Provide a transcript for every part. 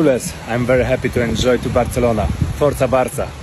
Hercules. I'm very happy to enjoy to Barcelona. Forza Barca.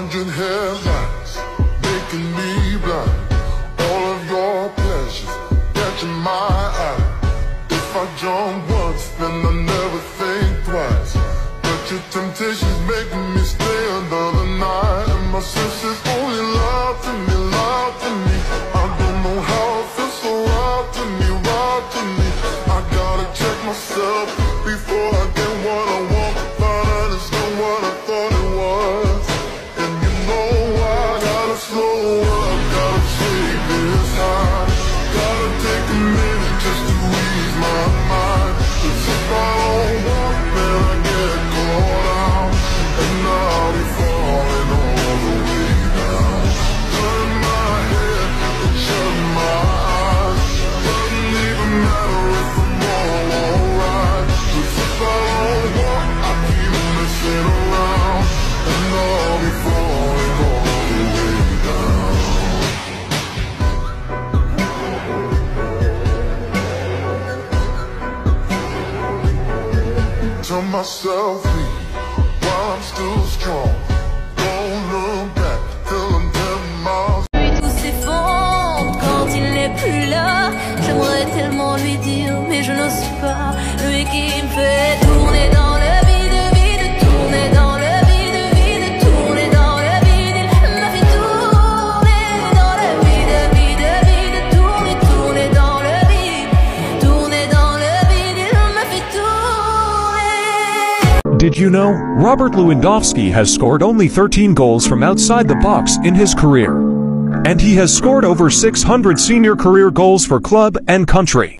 Hundred headlights, making me blind. All of your pleasures, catching my eye. If I jump once, then I never think twice. But your temptation's making me stay another night. And my senses Tell myself while tout s'effondre quand il n'est plus là. J'aimerais tellement lui dire, mais je n'ose pas. Lui qui me fait Did you know? Robert Lewandowski has scored only 13 goals from outside the box in his career. And he has scored over 600 senior career goals for club and country.